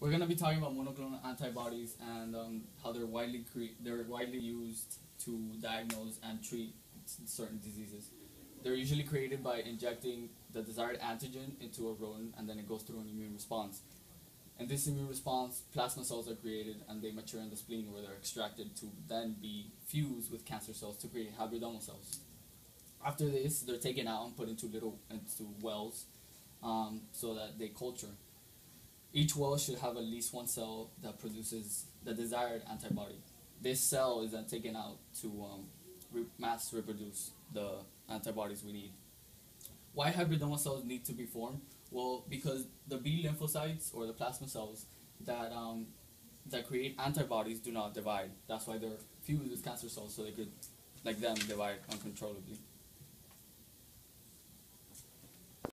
We're gonna be talking about monoclonal antibodies and um, how they're widely they're widely used to diagnose and treat certain diseases. They're usually created by injecting the desired antigen into a rodent, and then it goes through an immune response. And this immune response, plasma cells are created, and they mature in the spleen, where they're extracted to then be fused with cancer cells to create hybridoma cells. After this, they're taken out and put into little into wells, um, so that they culture. Each well should have at least one cell that produces the desired antibody. This cell is then taken out to um, re- mass reproduce the antibodies we need. Why hybridoma cells need to be formed? Well, because the B lymphocytes or the plasma cells that um, that create antibodies do not divide. That's why they're fused with cancer cells, so they could, like them, divide uncontrollably.